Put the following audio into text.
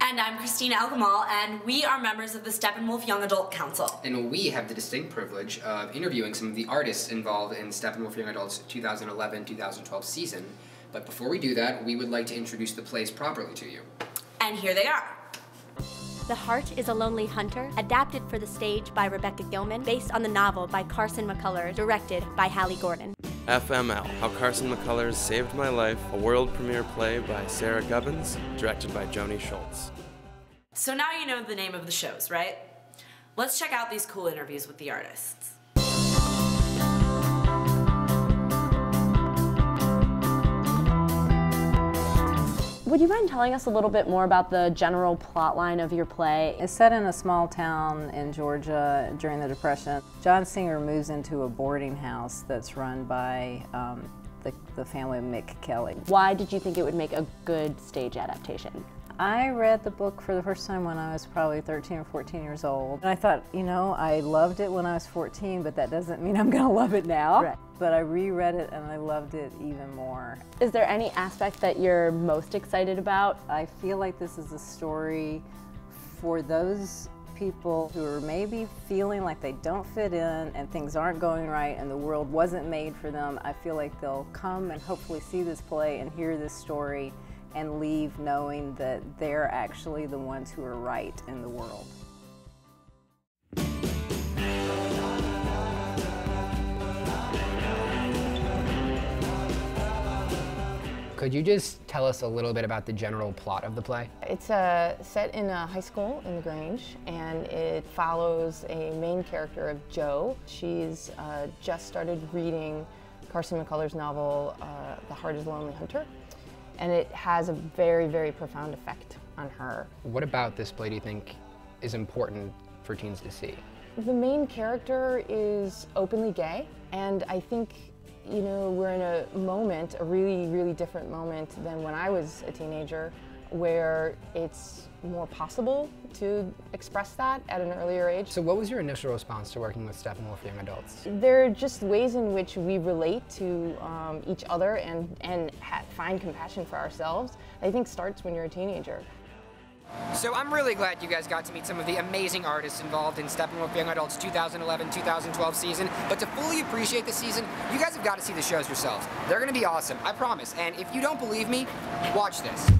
And I'm Christina Elgamal, and we are members of the Steppenwolf Young Adult Council. And we have the distinct privilege of interviewing some of the artists involved in Steppenwolf Young Adult's 2011-2012 season. But before we do that, we would like to introduce the plays properly to you. And here they are. The Heart is a Lonely Hunter, adapted for the stage by Rebecca Gilman, based on the novel by Carson McCullers, directed by Hallie Gordon. FML How Carson McCullers Saved My Life, a world premiere play by Sarah Gubbins, directed by Joanie Schultz. So now you know the name of the shows, right? Let's check out these cool interviews with the artists. Would you mind telling us a little bit more about the general plot line of your play? It's set in a small town in Georgia during the Depression. John Singer moves into a boarding house that's run by um, the, the family of Mick Kelly. Why did you think it would make a good stage adaptation? I read the book for the first time when I was probably 13 or 14 years old. And I thought, you know, I loved it when I was 14, but that doesn't mean I'm going to love it now. Right. But I reread it and I loved it even more. Is there any aspect that you're most excited about? I feel like this is a story for those people who are maybe feeling like they don't fit in and things aren't going right and the world wasn't made for them. I feel like they'll come and hopefully see this play and hear this story and leave knowing that they're actually the ones who are right in the world. Could you just tell us a little bit about the general plot of the play? It's uh, set in a high school in the Grange, and it follows a main character of Jo. She's uh, just started reading Carson McCullers' novel, uh, The Heart is a Lonely Hunter, and it has a very, very profound effect on her. What about this play do you think is important for teens to see? The main character is openly gay, and I think you know, we're in a moment, a really, really different moment than when I was a teenager, where it's more possible to express that at an earlier age. So what was your initial response to working with Steppenwolf Young Adults? There are just ways in which we relate to um, each other and, and find compassion for ourselves, I think starts when you're a teenager. So I'm really glad you guys got to meet some of the amazing artists involved in Steppenwolf Young Adults 2011-2012 season. But to fully appreciate the season, you guys have got to see the shows yourselves. They're going to be awesome, I promise. And if you don't believe me, watch this.